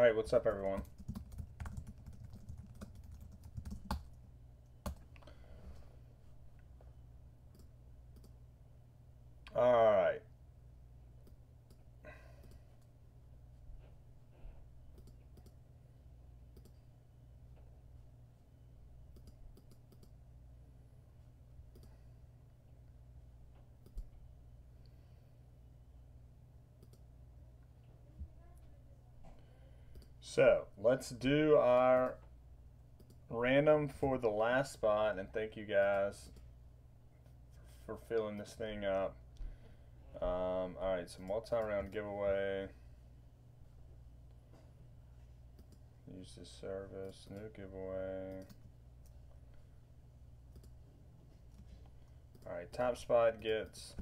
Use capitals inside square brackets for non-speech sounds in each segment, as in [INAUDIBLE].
Alright, what's up everyone? Alright. So let's do our random for the last spot, and thank you guys for filling this thing up. Um, all right, so multi-round giveaway. Use this service, new giveaway. All right, top spot gets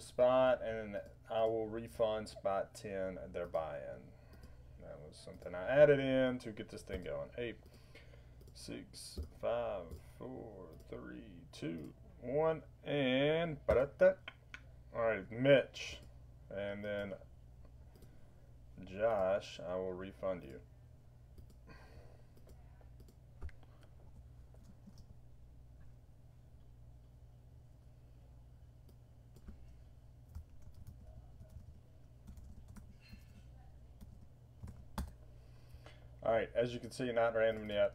the spot, and I will refund spot 10 their buy-in. That was something I added in to get this thing going. Eight, six, five, four, three, two, one, and ba-da-da. All right, Mitch, and then Josh, I will refund you. All right, as you can see, not random yet.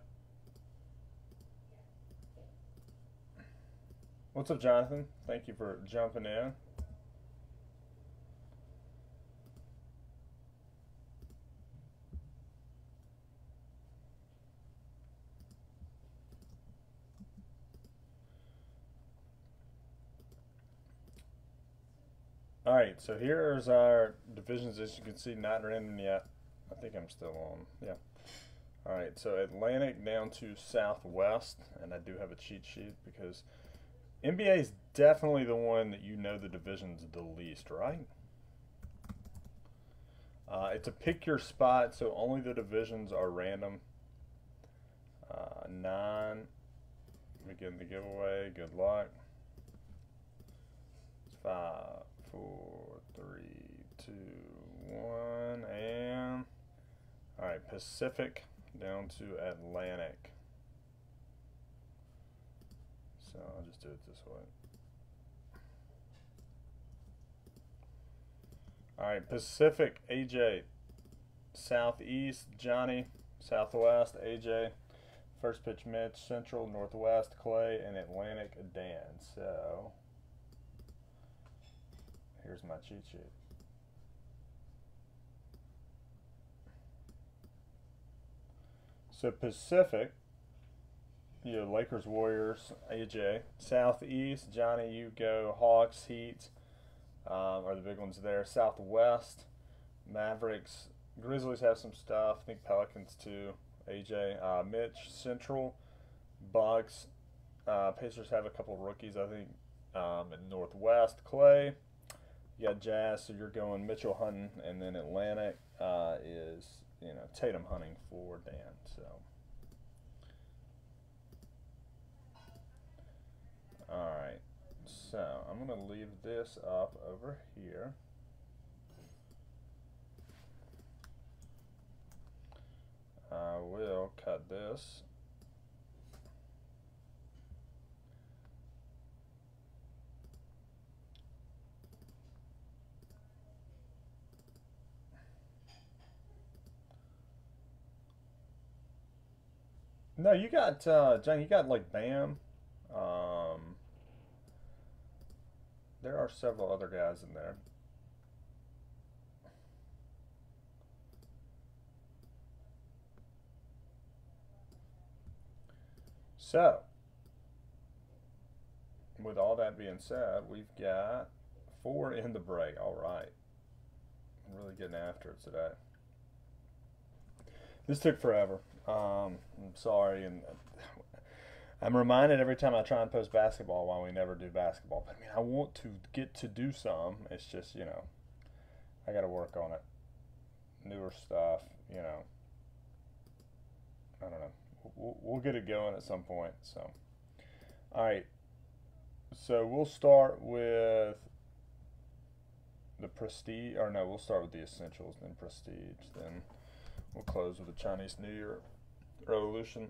What's up, Jonathan? Thank you for jumping in. All right, so here's our divisions. As you can see, not random yet. I think I'm still on. Yeah. All right, so Atlantic down to Southwest, and I do have a cheat sheet because NBA is definitely the one that you know the divisions the least, right? Uh, it's a pick your spot, so only the divisions are random. Uh, nine, begin the giveaway. Good luck. Five, four, three, two, one, and all right, Pacific down to Atlantic. So I'll just do it this way. All right, Pacific, AJ. Southeast, Johnny. Southwest, AJ. First pitch, Mitch. Central, Northwest, Clay. And Atlantic, Dan. So here's my cheat sheet. So Pacific, you know, Lakers, Warriors, AJ. Southeast, Johnny, you go. Hawks, Heat um, are the big ones there. Southwest, Mavericks, Grizzlies have some stuff. I think Pelicans too. AJ, uh, Mitch, Central, Bucks, uh, Pacers have a couple rookies. I think um, in Northwest, Clay. You got Jazz, so you're going Mitchell hunting, and then Atlantic uh, is you know Tatum hunting for Dan. So. All right, so I'm going to leave this up over here. I will cut this. No, you got uh, John. You got like Bam. Um, there are several other guys in there. So, with all that being said, we've got four in the break. All right. I'm really getting after it today. This took forever. Um, I'm sorry, and I'm reminded every time I try and post basketball why we never do basketball. But I mean, I want to get to do some. It's just you know, I got to work on it. Newer stuff, you know. I don't know. We'll, we'll get it going at some point. So, all right. So we'll start with the prestige, or no, we'll start with the essentials, then prestige, then we'll close with the Chinese New Year revolution.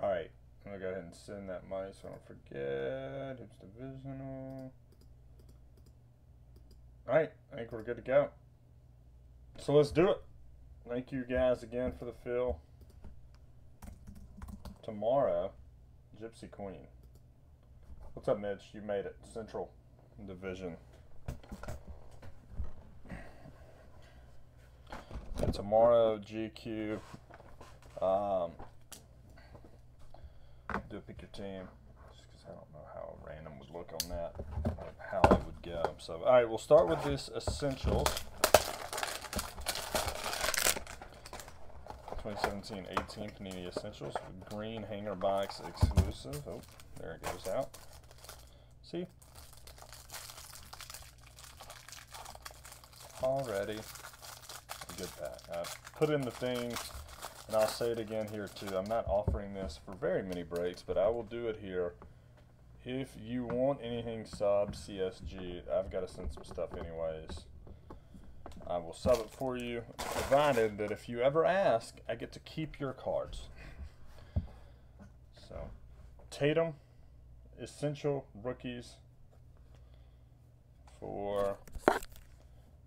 All right, I'm gonna go ahead and send that money so I don't forget. It's divisional. All right, I think we're good to go. So let's do it. Thank you guys again for the fill. Tomorrow, Gypsy Queen. What's up, Mitch? You made it. Central Division. And tomorrow, GQ. Um, do pick your team. Just because I don't know how random would look on that, how it would go. So, all right, we'll start with this essentials. 2017-18 Panini Essentials green hanger box exclusive. Oh, there it goes out. See? Already good pack. I put in the things and I'll say it again here too. I'm not offering this for very many breaks, but I will do it here. If you want anything sub CSG, I've got to send some stuff anyways. I will sub it for you, provided that if you ever ask, I get to keep your cards. So, Tatum, essential rookies for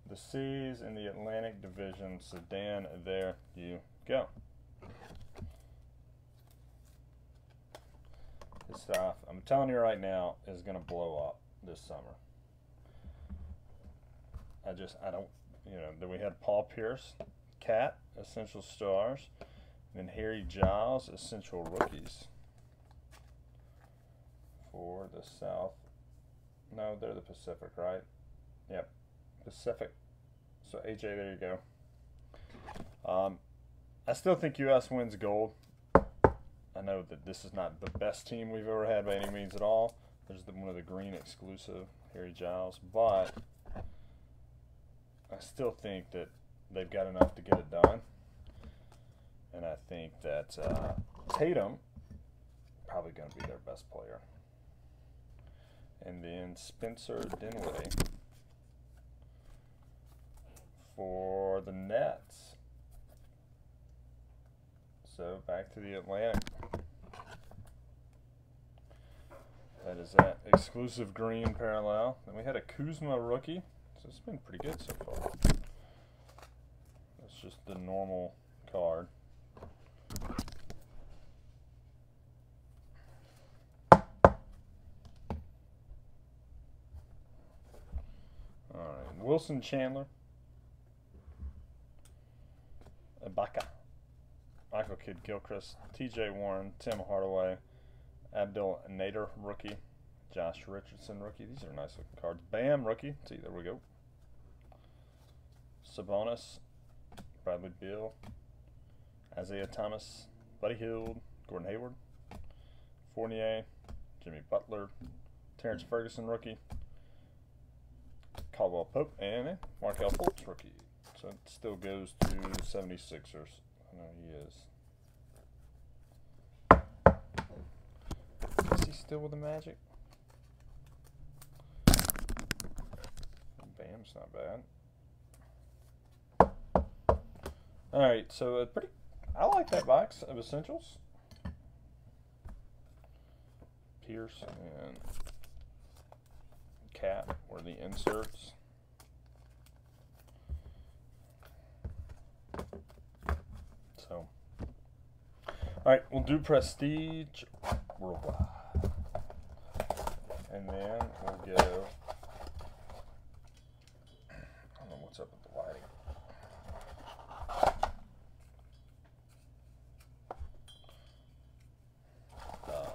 the C's in the Atlantic Division. So, Dan, there you go. This stuff, I'm telling you right now, is going to blow up this summer. I just, I don't, you know, then we had Paul Pierce, Cat, Essential Stars, and then Harry Giles, Essential Rookies for the South. No, they're the Pacific, right? Yep, Pacific. So AJ, there you go. Um, I still think U.S. wins gold. I know that this is not the best team we've ever had by any means at all. There's the, one of the green exclusive, Harry Giles, but I still think that they've got enough to get it done. And I think that uh, Tatum probably going to be their best player. And then Spencer Dinwiddie for the Nets. So back to the Atlantic. That is that exclusive green parallel. Then we had a Kuzma rookie. So it's been pretty good so far. That's just the normal card. Alright, Wilson Chandler. Kidd Gilchrist. TJ Warren. Tim Hardaway. Abdul Nader, rookie. Josh Richardson, rookie. These are nice looking cards. Bam, rookie. See, there we go. Sabonis, Bradley Beal, Isaiah Thomas, Buddy Hield, Gordon Hayward, Fournier, Jimmy Butler, Terrence Ferguson, rookie. Caldwell Pope, and Markelle Fultz, rookie. So it still goes to 76ers. I know he is. Is he still with the Magic? Bam's not bad. All right, so a pretty. I like that box of essentials. Pierce and cap were the inserts. So All right, we'll do Prestige Worldwide. And then we'll go. I don't know what's up with the lighting. Uh,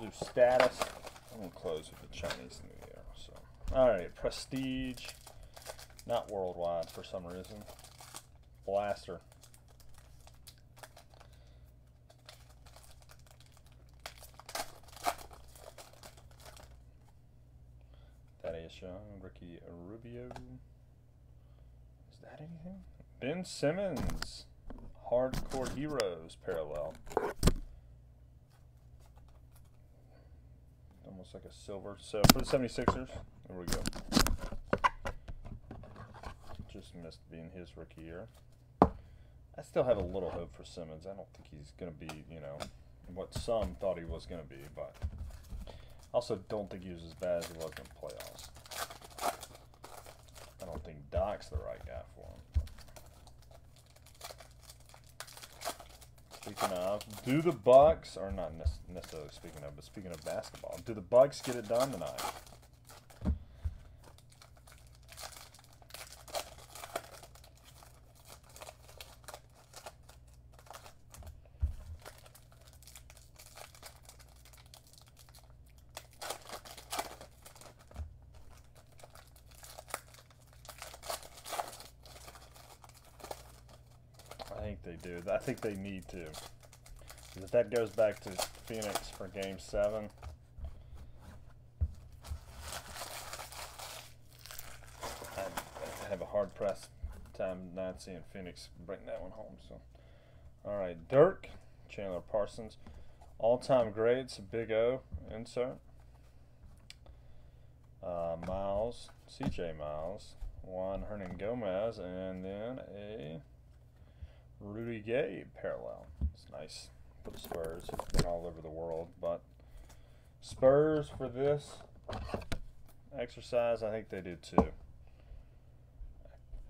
do status. I'm going to close with the Chinese New Year. So, All right, Prestige. Not worldwide for some reason. Blaster. Young, Ricky Rubio. Is that anything? Ben Simmons, Hardcourt Heroes parallel. Almost like a silver. So for the 76ers, there we go. Just missed being his rookie year. I still have a little hope for Simmons. I don't think he's going to be, you know, what some thought he was going to be, but also don't think he was as bad as he was in the playoffs. Doc's the right guy for him. Speaking of, do the Bucks, or not necessarily speaking of, but speaking of basketball, do the Bucks get it done tonight? think they do. I think they to. If that goes back to Phoenix for Game 7, I have a hard pressed time not seeing Phoenix bring that one home. So, all right, Dirk, Chandler Parsons, all-time greats, Big O insert. Uh, Miles, C.J. Miles, Juan Hernangomez, and then a Rudy Gay parallel. It's nice for the Spurs. Been all over the world, but Spurs for this exercise, I think they do too.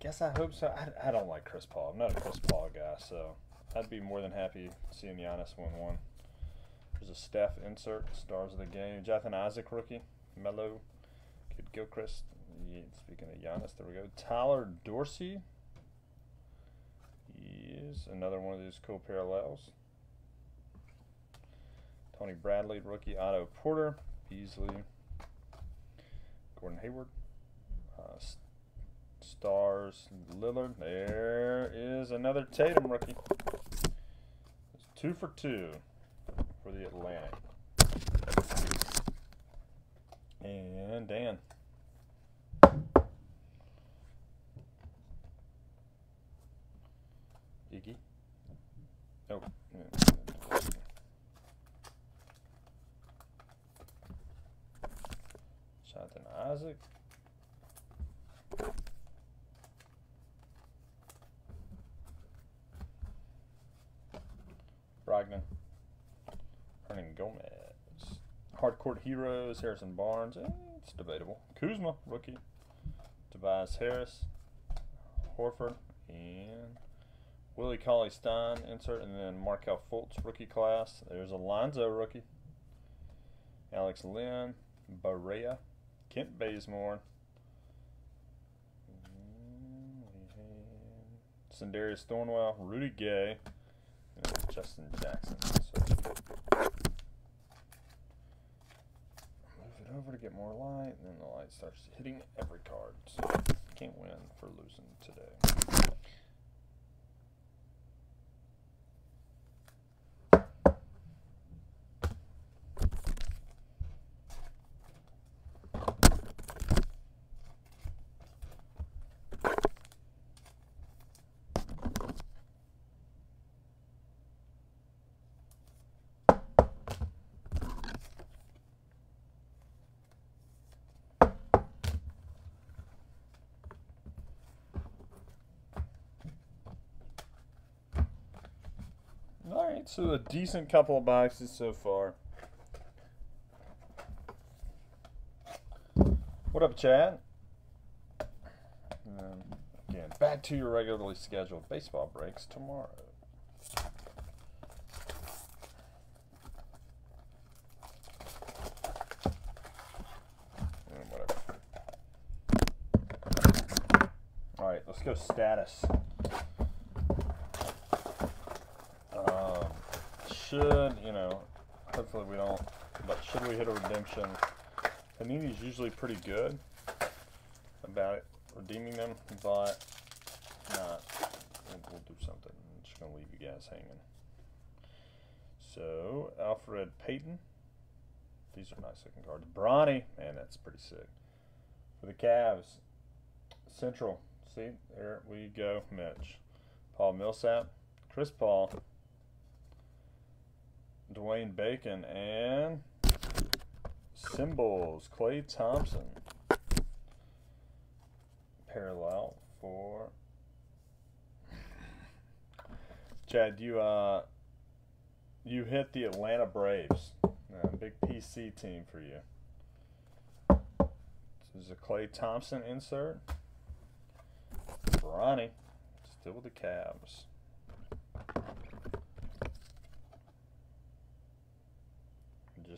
Guess I hope so. I, I don't like Chris Paul. I'm not a Chris Paul guy, so I'd be more than happy seeing Giannis win one. There's a Steph insert, stars of the game. Jonathan Isaac rookie, Melo, Kidd Gilchrist. Speaking of Giannis, there we go. Tyler Dorsey, is another one of these cool parallels. Tony Bradley, rookie Otto Porter, Beasley, Gordon Hayward, uh, Stars, Lillard. There is another Tatum rookie. It's two for two for the Atlantic. And Dan. Iggy. Oh. Jonathan Isaac. Brogdon. Hernangomez. Hardcourt Heroes, Harrison Barnes. Eh, it's debatable. Kuzma, rookie. Tobias Harris. Horford. And Willie Cauley Stein insert, and then Markelle Fultz rookie class. There's Alonzo rookie. Alex Len, Barea, Kent Bazemore, Sindarius Thornwell, Rudy Gay, and Justin Jackson. So move it over to get more light, and then the light starts hitting every card. So can't win for losing today. right, so a decent couple of boxes so far. What up, Chad? Um, again, back to your regularly scheduled baseball breaks tomorrow. Mm, All right, let's go status. Should, you know, hopefully we don't, but should we hit a redemption, Panini's usually pretty good about it, redeeming them, but not. We'll, we'll do something. I'm just going to leave you guys hanging. So, Alfred Payton. These are nice looking cards. Bronny, man, that's pretty sick. For the Cavs, Central. See, there we go. Mitch, Paul Millsap, Chris Paul, Dwayne Bacon, and symbols. Klay Thompson. Parallel for Chad. You uh, you hit the Atlanta Braves. Uh, big PC team for you. This is a Klay Thompson insert. Ronnie, still with the Cavs.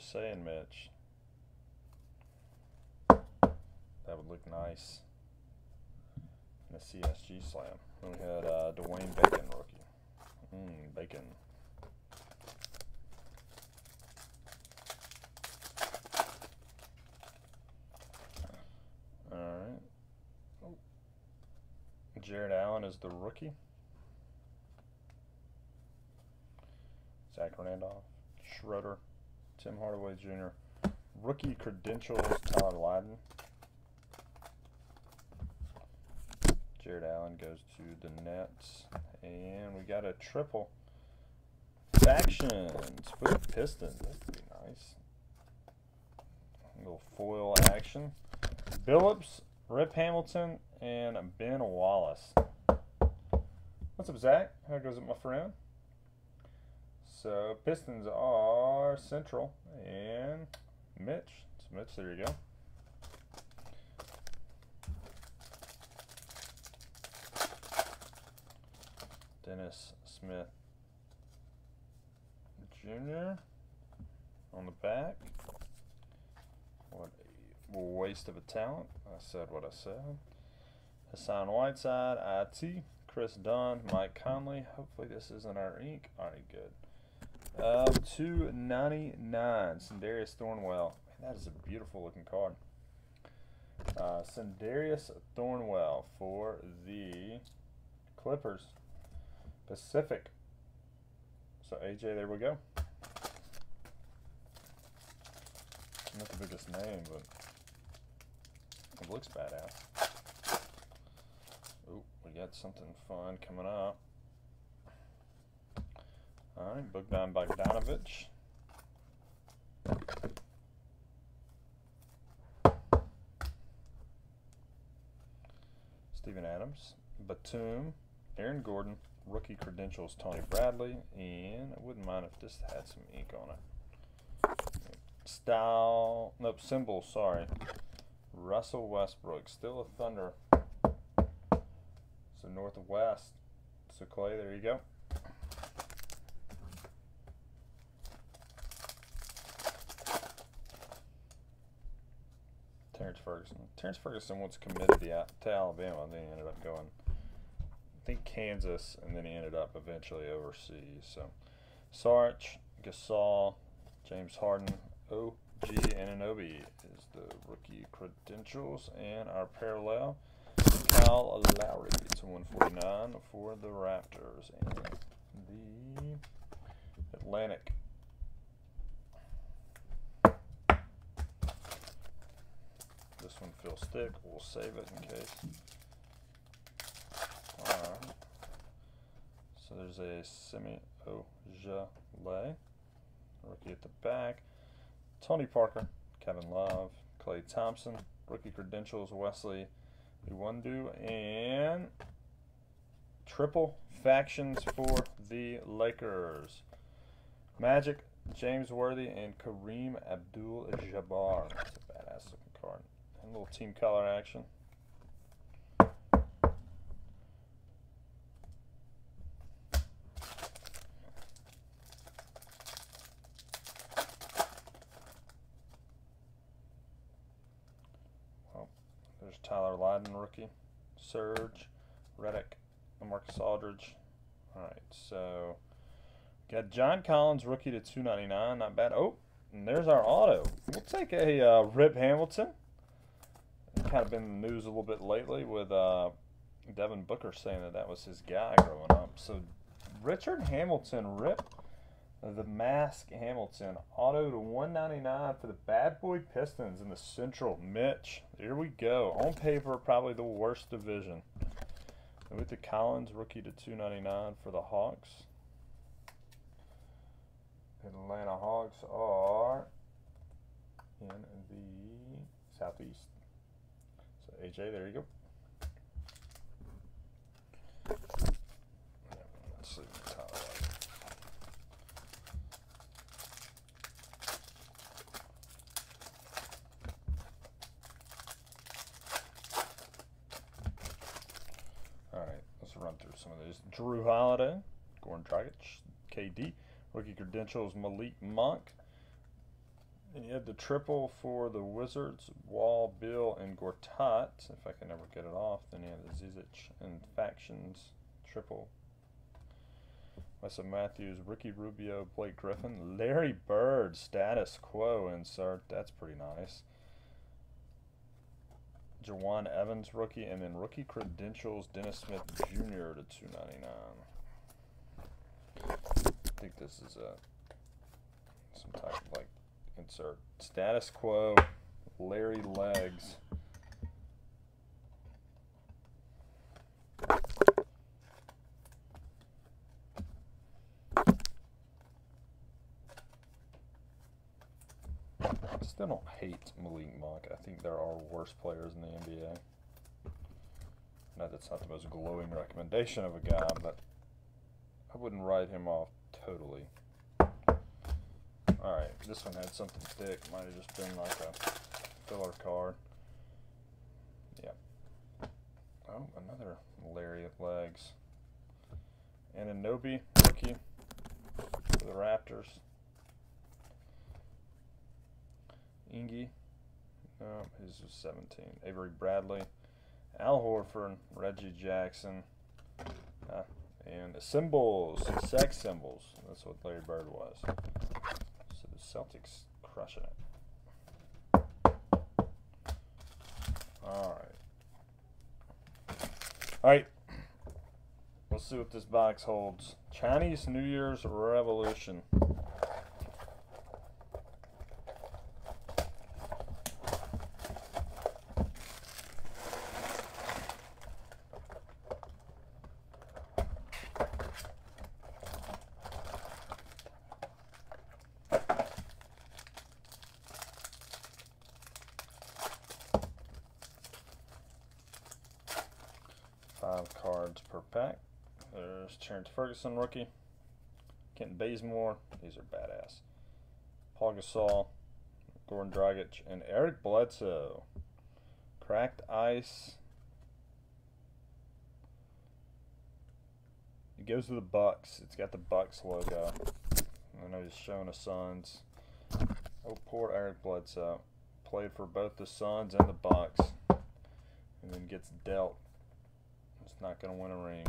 Just saying, Mitch. That would look nice in a CSG slam. we had uh, Dwayne Bacon rookie. Mmm, Bacon. Jarrett Allen is the rookie. Zach Randolph, Schroeder, Tim Hardaway Jr. Rookie credentials, Tyler Lydon. Jarrett Allen goes to the Nets. And we got a triple. Factions for the Pistons. That'd be nice. A little foil action. Billups, Rip Hamilton, and Ben Wallace. What's up, Zach? How goes it, my friend? So, Pistons are Central and Mitch. It's Mitch, there you go. Dennis Smith Jr. on the back. What a waste of a talent. I said what I said. Hassan Whiteside, IT, Chris Dunn, Mike Conley. Hopefully this isn't our ink. Alright, good. Uh, 299, Sindarius Thornwell. Man, that is a beautiful looking card. Uh, Thornwell for the Clippers. Pacific. So AJ, there we go. Not the biggest name, but it looks badass. Oh, we got something fun coming up. All right, Bogdan Bogdanovich. Steven Adams, Batum, Aaron Gordon, rookie credentials Tony Bradley, and I wouldn't mind if this had some ink on it. Style, nope, symbol, sorry. Russell Westbrook, still a Thunder. So northwest. So Clay, there you go. Terrence Ferguson. Terrence Ferguson once committed to, uh, to Alabama, and then he ended up going, I think Kansas, and then he ended up eventually overseas. So Sarch, Gasol, James Harden, OG Anunoby is the rookie credentials, and our parallel. Kyle Lowry to 149 for the Raptors. And the Atlantic. This one feels thick. We'll save it in case. So there's a Semi Ojeleye. Rookie at the back. Tony Parker, Kevin Love, Klay Thompson, rookie credentials, Wesley Iwundu, and triple factions for the Lakers. Magic, James Worthy, and Kareem Abdul-Jabbar. That's a badass. A little team color action. Well, there's Tyler Lydon rookie. Serge, Redick, and Marcus Aldridge. All right, so got John Collins, rookie to 299. Not bad. Oh, and there's our auto. We'll take a uh, Rip Hamilton. Kind of been in the news a little bit lately with uh, Devin Booker saying that that was his guy growing up. So Richard Hamilton, Rip the Mask Hamilton, auto to 199 for the Bad Boy Pistons in the Central. Mitch, here we go. On paper, probably the worst division. with the Collins, rookie to 299 for the Hawks. Atlanta Hawks are in the Southeast. AJ, there you go. Let's see. run through some of these. Jrue Holiday, Goran Dragic, KD. Rookie credentials, Malik Monk. And you had the triple for the Wizards, Wall, Bill, and Gortat. If I can ever get it off, then you have the Zizic and Factions triple. Wesson Matthews, Ricky Rubio, Blake Griffin, Larry Bird, status quo insert. That's pretty nice. Jawun Evans rookie, and then rookie credentials Dennis Smith Jr. to 299. I think this is a some type of like insert status quo Larry Legs. still don't hate Malik Monk. I think there are worse players in the NBA. Now that's not the most glowing recommendation of a guy, but I wouldn't write him off totally. Alright, this one had something thick. Might have just been like a filler card. Yep. Oh, another Lariat legs. Anunoby rookie for the Raptors. Ingy. No, his was 17. Avery Bradley. Al Horford. Reggie Jackson. Uh, and symbols. Sex symbols. That's what Larry Bird was. Celtics crushing it. Alright. Alright. Let's see what this box holds. Chinese New Year's Revolution. Five cards per pack. There's Terrence Ferguson, rookie. Kenton Bazemore. These are badass. Paul Gasol, Goran Dragic, and Eric Bledsoe. Cracked Ice. It goes to the Bucks. It's got the Bucks logo. And I know he's showing the Suns. Oh, poor Eric Bledsoe. Played for both the Suns and the Bucks. And then gets dealt not going to win a ring.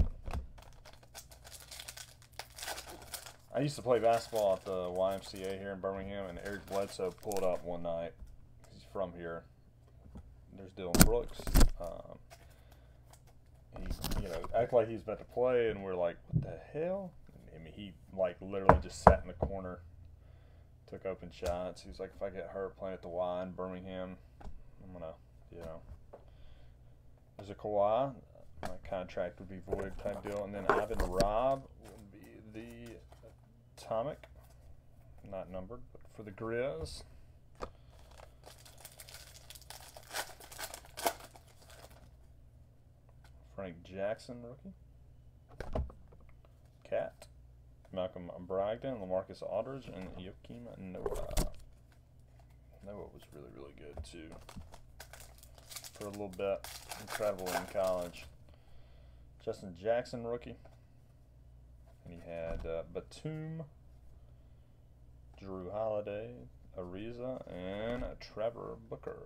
I used to play basketball at the YMCA here in Birmingham, and Eric Bledsoe pulled up one night. He's from here. There's Dillon Brooks. Um, he, you know, act like he's about to play, and we're like, what the hell? I mean, he like literally just sat in the corner, took open shots. He was like, if I get hurt playing at the Y in Birmingham, I'm gonna, you know. There's a Kawhi my contract would be void type deal. And then Ivan Rabb would be the atomic, not numbered, but for the Grizz. Frank Jackson, rookie. Cat. Malcolm Brogdon, Lamarcus Aldridge, and Joakim Noah. Noah was really, really good too. For a little bit, incredible in college. Justin Jackson, rookie. And he had uh, Batum, Jrue Holiday, Ariza, and Trevor Booker.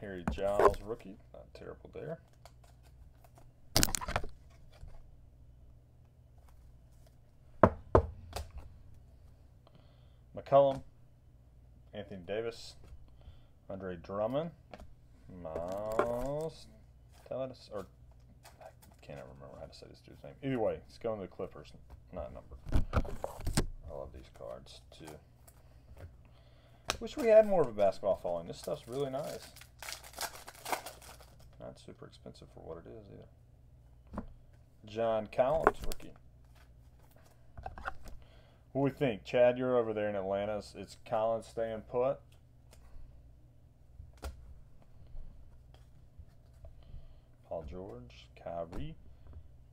Harry Giles, rookie. Not terrible there. McCollum, Anthony Davis, Andre Drummond, Miles Tellis, or I can't remember how to say this dude's name. Either way, it's going to the Clippers, not number. I love these cards too. Wish we had more of a basketball following. This stuff's really nice. Not super expensive for what it is either. John Collins, rookie. What do we think? Chad, you're over there in Atlanta. It's, it's Collins staying put. Paul George, Kyrie,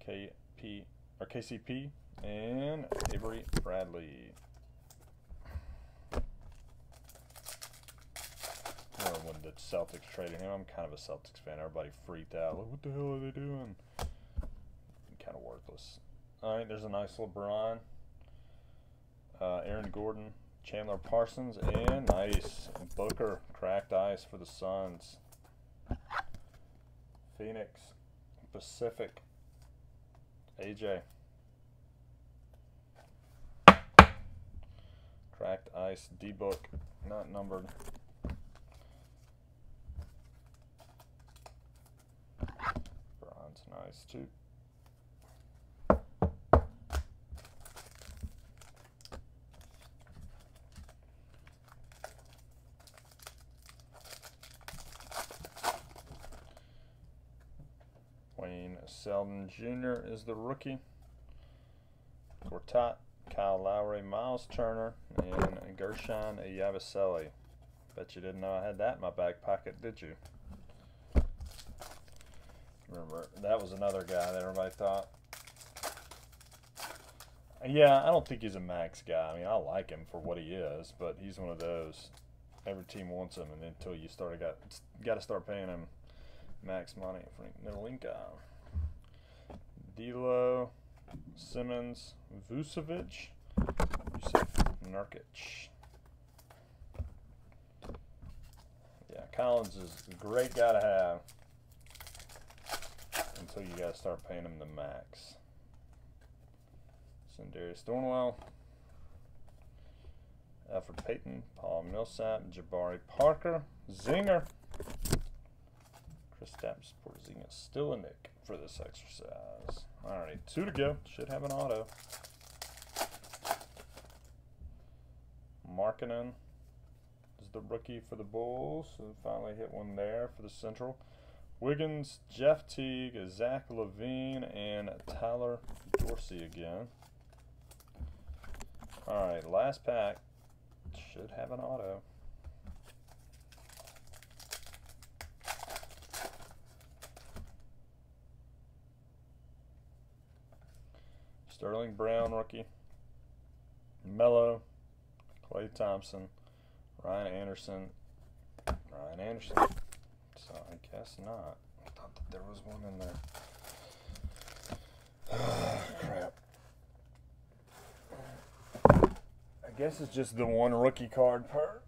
KP or KCP, and Avery Bradley. When the Celtics traded him? I'm kind of a Celtics fan. Everybody freaked out. Like, what the hell are they doing? Kind of worthless. All right, there's a nice LeBron. Uh, Aaron Gordon, Chandler Parsons, and nice Booker cracked ice for the Suns. Phoenix, Pacific, AJ. Cracked ice, D book, not numbered. Bronze, nice too. Wayne Jr. is the rookie. Gortat, Kyle Lowry, Miles Turner, and Gershon Yabusele. Bet you didn't know I had that in my back pocket, did you? Remember, that was another guy that everybody thought. Yeah, I don't think he's a max guy. I mean, I like him for what he is, but he's one of those. Every team wants him, and until you start, got got to start paying him max money. Frank Nidolinka, D'Lo, Simmons, Vucevic, Jusuf Nurkic. Yeah, Collins is a great guy to have until you to start paying him the max. Sindarius Thornwell, Alfred Payton, Paul Millsap, Jabari Parker, Zinger, Kristaps Porzingis, still a Knick for this exercise. Alrighty, two to go. Should have an auto. Markkanen is the rookie for the Bulls. So finally hit one there for the Central. Wiggins, Jeff Teague, Zach LaVine, and Tyler Dorsey again. Alright, last pack. Should have an auto. Sterling Brown, rookie. Melo, Klay Thompson, Ryan Anderson, Ryan Anderson. So I guess not. I thought that there was one in there. [SIGHS] Crap. I guess it's just the one rookie card per.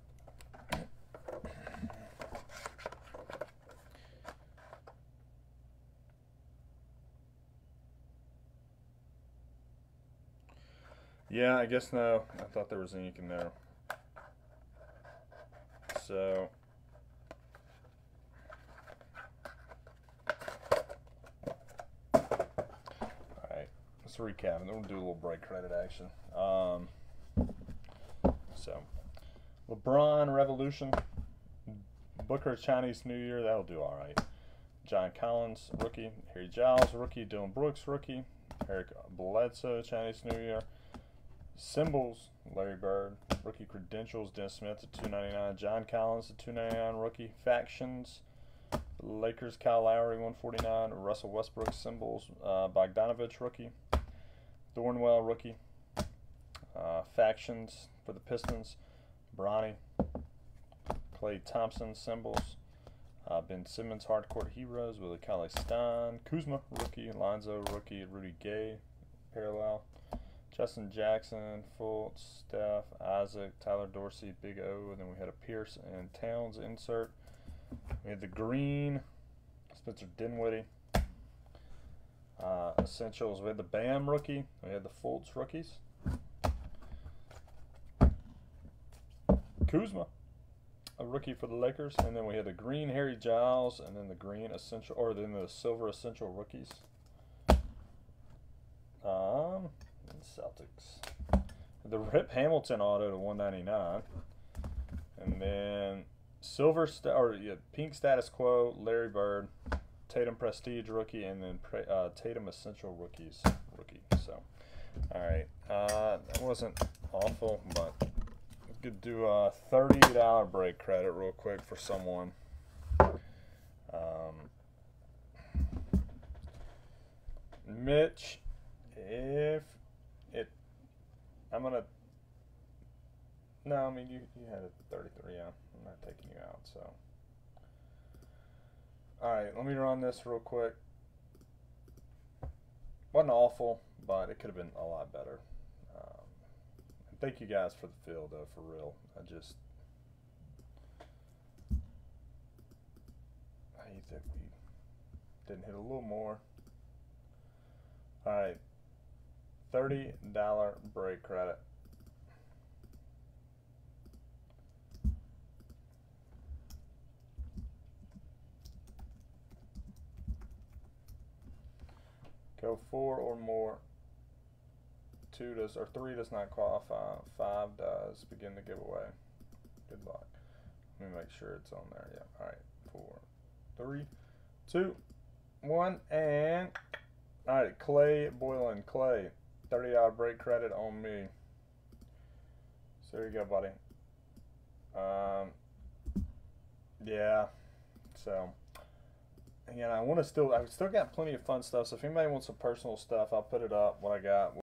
Yeah, I guess no. I thought there was ink in there. So. Alright, let's recap and then we'll do a little break credit action. Um, so, LeBron Revolution, Booker Chinese New Year, that'll do alright. John Collins, rookie. Harry Giles, rookie. Dillon Brooks, rookie. Eric Bledsoe, Chinese New Year. Symbols, Larry Bird. Rookie credentials, Dennis Smith at 299. John Collins at 299. Rookie factions, Lakers, Kyle Lowry 149. Russell Westbrook symbols, uh, Bogdanovich rookie. Thornwell rookie. Uh, factions for the Pistons, Bronny. Klay Thompson symbols. Uh, ben Simmons Hardcourt Heroes, Willie Cauley Stein, Kuzma rookie, Lonzo rookie, Rudy Gay parallel. Justin Jackson, Fultz, Steph, Isaac, Tyler Dorsey, Big O, and then we had a Pierce and Towns insert. We had the green, Spencer Dinwiddie. Uh, essentials. We had the Bam rookie. We had the Fultz rookies. Kuzma, a rookie for the Lakers, and then we had the green Harry Giles, and then the green essential, or then the silver essential rookies. Um, Celtics. The Rip Hamilton auto to 199, and then silver sta- or yeah, pink status quo Larry Bird, Tatum Prestige rookie, and then pre- uh, Tatum Essential rookies rookie. So, all right, uh, that wasn't awful, but could do a thirty dollar break credit real quick for someone. Um, Mitch, if I'm gonna. No, I mean you you had it 33. Yeah, I'm not taking you out. So. All right, let me run this real quick. wasn't awful, but it could have been a lot better. Um, thank you guys for the field, though, for real. I just. I hate that we didn't hit a little more. All right, thirty dollar break credit. Go four or more. Two does or three does not qualify. Five does. Begin the giveaway. Good luck. Let me make sure it's on there. Yeah. All right. Four, three, two, one, and all right. Clay Boylan. Clay. Thirty dollar break credit on me. So there you go, buddy. Um. Yeah. So again, I want to still, I've still got plenty of fun stuff. So if anybody wants some personal stuff, I'll put it up. What I got.